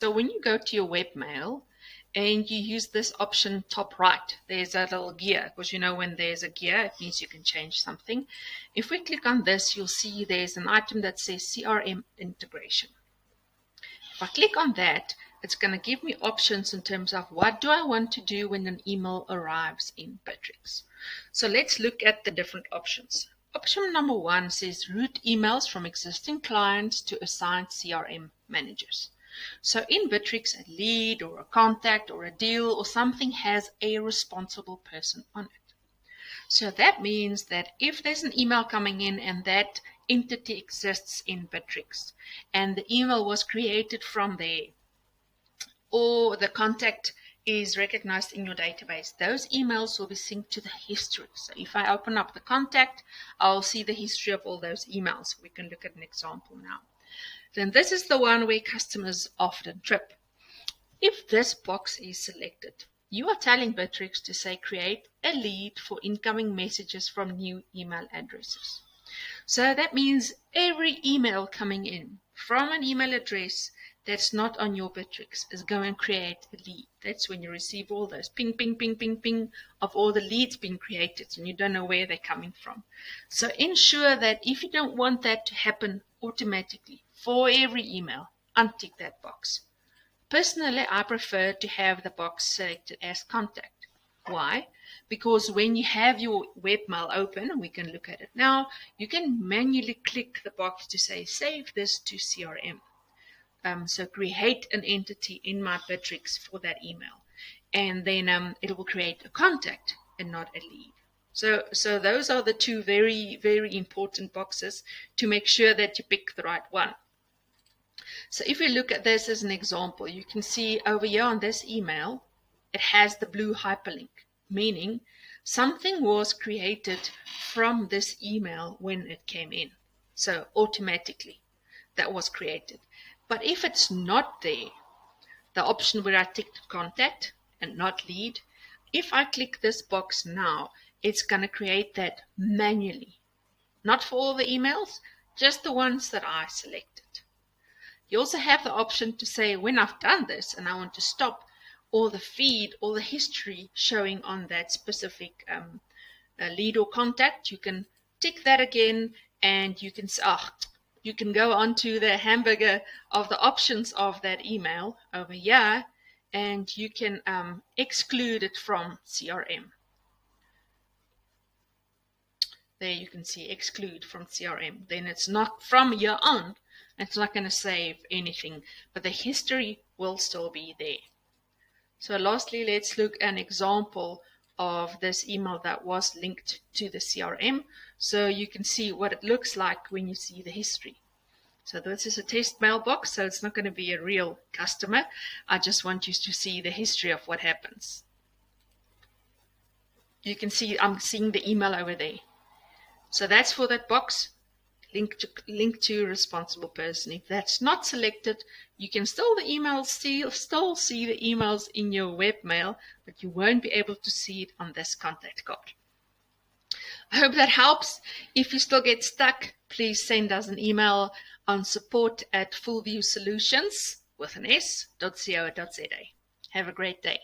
So when you go to your webmail and you use this option top right, there's a little gear because you know when there's a gear, it means you can change something. If we click on this, you'll see there's an item that says CRM integration. If I click on that, it's going to give me options in terms of what do I want to do when an email arrives in Bitrix. So let's look at the different options. Option number one says route emails from existing clients to assigned CRM managers. So in Bitrix, a lead or a contact or a deal or something has a responsible person on it. So that means that if there's an email coming in and that entity exists in Bitrix and the email was created from there or the contact is recognized in your database, those emails will be synced to the history. So if I open up the contact, I'll see the history of all those emails. We can look at an example now. Then this is the one where customers often trip. If this box is selected, you are telling Bitrix to say create a lead for incoming messages from new email addresses. So that means every email coming in from an email address that's not on your Bitrix is going to create a lead. That's when you receive all those ping, ping, ping, ping, ping of all the leads being created and you don't know where they're coming from. So ensure that if you don't want that to happen automatically for every email, untick that box. Personally, I prefer to have the box selected as contact. Why? Because when you have your webmail open, and we can look at it now, you can manually click the box to say save this to CRM. Um, so create an entity in my Bitrix for that email. And then um, it will create a contact and not a lead. So, so those are the two very, very important boxes to make sure that you pick the right one. So if we look at this as an example, you can see over here on this email, it has the blue hyperlink, meaning something was created from this email when it came in. So automatically that was created. But if it's not there, the option where I ticked contact and not lead, if I click this box now, it's going to create that manually. Not for all the emails, just the ones that I selected. You also have the option to say when I've done this and I want to stop all the feed, all the history showing on that specific um, uh, lead or contact, you can tick that again and you can oh, you can go onto the hamburger of the options of that email over here and you can um, exclude it from CRM. There you can see exclude from CRM. Then it's not from your on. It's not going to save anything, but the history will still be there. So lastly, let's look an example of this email that was linked to the CRM so you can see what it looks like when you see the history. So this is a test mailbox, so it's not going to be a real customer. I just want you to see the history of what happens. You can see I'm seeing the email over there. So that's for that box. Link to link to responsible person. If that's not selected, you can still the emails still still see the emails in your webmail, but you won't be able to see it on this contact card. I hope that helps. If you still get stuck, please send us an email on support at fullviewsolutions with an S.co.za. Have a great day.